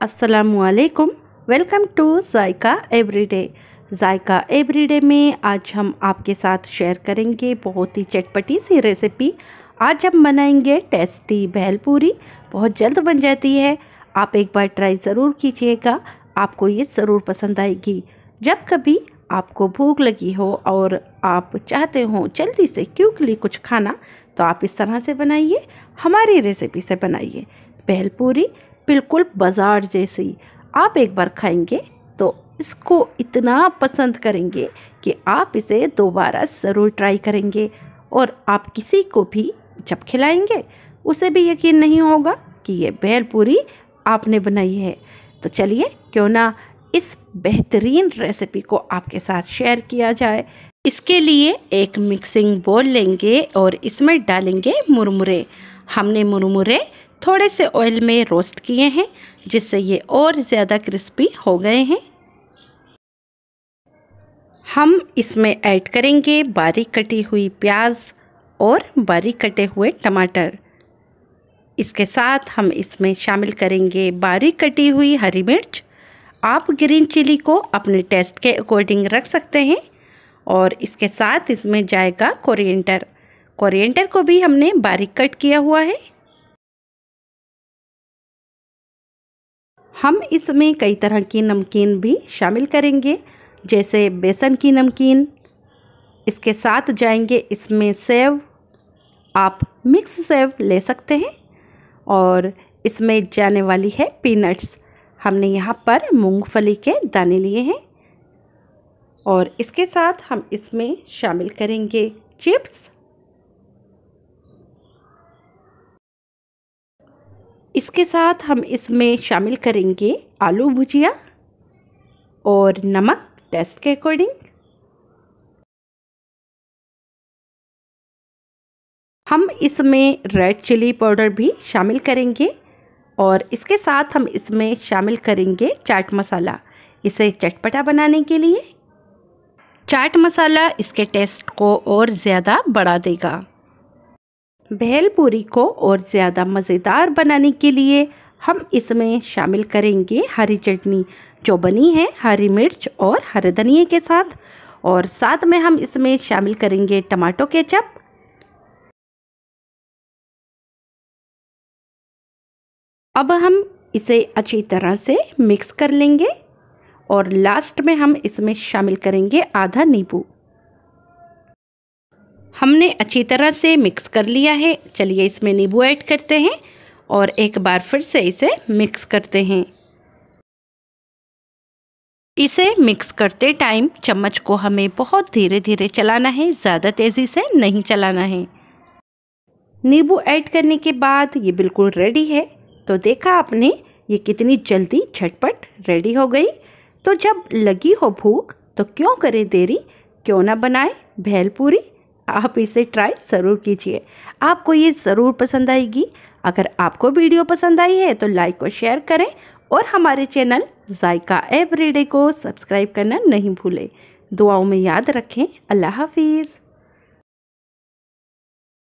असलकुम welcome to Zaika everyday Zaika everyday में आज हम आपके साथ शेयर करेंगे बहुत ही चटपटी सी रेसिपी आज हम बनाएँगे टेस्टी भेलपूरी बहुत जल्द बन जाती है. आप एक बार ट्राई ज़रूर कीजिएगा. आपको ये ज़रूर पसंद आएगी. जब कभी आपको भूख लगी हो और आप चाहते हो जल्दी से क्यूकली कुछ खाना तो आप इस तरह से बनाइए. हमारी रेसिपी से बनाइए. भेलपूरी बिल्कुल बाज़ार जैसी आप एक बार खाएँगे तो इसको इतना पसंद करेंगे कि आप इसे दोबारा ज़रूर ट्राई करेंगे और आप किसी को भी जब खिलाएँगे, उसे भी यकीन नहीं होगा कि ये भेलपूरी आपने बनाई है। तो चलिए क्यों ना इस बेहतरीन रेसिपी को आपके साथ शेयर किया जाए। इसके लिए एक मिक्सिंग बोल लेंगे और इसमें डालेंगे मुरमुरे। हमने मुरमुरे थोड़े से ऑयल में रोस्ट किए हैं, जिससे ये और ज़्यादा क्रिस्पी हो गए हैं। हम इसमें ऐड करेंगे बारीक कटी हुई प्याज और बारीक कटे हुए टमाटर। इसके साथ हम इसमें शामिल करेंगे बारीक कटी हुई हरी मिर्च। आप ग्रीन चिली को अपने टेस्ट के अकॉर्डिंग रख सकते हैं और इसके साथ इसमें जाएगा कोरिएंटर कोरिएंटर को भी हमने बारीक कट किया हुआ है। हम इसमें कई तरह की नमकीन भी शामिल करेंगे, जैसे बेसन की नमकीन। इसके साथ जाएँगे इसमें सेव। आप मिक्स सेव ले सकते हैं। और इसमें जाने वाली है पीनट्स। हमने यहाँ पर मूंगफली के दाने लिए हैं। और इसके साथ हम इसमें शामिल करेंगे चिप्स। इसके साथ हम इसमें शामिल करेंगे आलू भुजिया और नमक टेस्ट के अकॉर्डिंग। हम इसमें रेड चिली पाउडर भी शामिल करेंगे और इसके साथ हम इसमें शामिल करेंगे चाट मसाला, इसे चटपटा बनाने के लिए। चाट मसाला इसके टेस्ट को और ज़्यादा बढ़ा देगा। भेलपूरी को और ज़्यादा मज़ेदार बनाने के लिए हम इसमें शामिल करेंगे हरी चटनी, जो बनी है हरी मिर्च और हरे धनिए के साथ। और साथ में हम इसमें शामिल करेंगे टमाटो केचप। अब हम इसे अच्छी तरह से मिक्स कर लेंगे और लास्ट में हम इसमें शामिल करेंगे आधा नींबू। हमने अच्छी तरह से मिक्स कर लिया है। चलिए इसमें नींबू ऐड करते हैं और एक बार फिर से इसे मिक्स करते हैं। इसे मिक्स करते टाइम चम्मच को हमें बहुत धीरे धीरे चलाना है, ज़्यादा तेज़ी से नहीं चलाना है। नींबू ऐड करने के बाद ये बिल्कुल रेडी है। तो देखा आपने, ये कितनी जल्दी झटपट रेडी हो गई। तो जब लगी हो भूख तो क्यों करें देरी? क्यों ना बनाए भेलपूरी आप इसे ट्राई ज़रूर कीजिए। आपको ये ज़रूर पसंद आएगी। अगर आपको वीडियो पसंद आई है तो लाइक और शेयर करें और हमारे चैनल जायका एवरीडे को सब्सक्राइब करना नहीं भूलें। दुआओं में याद रखें। अल्लाह हाफिज़।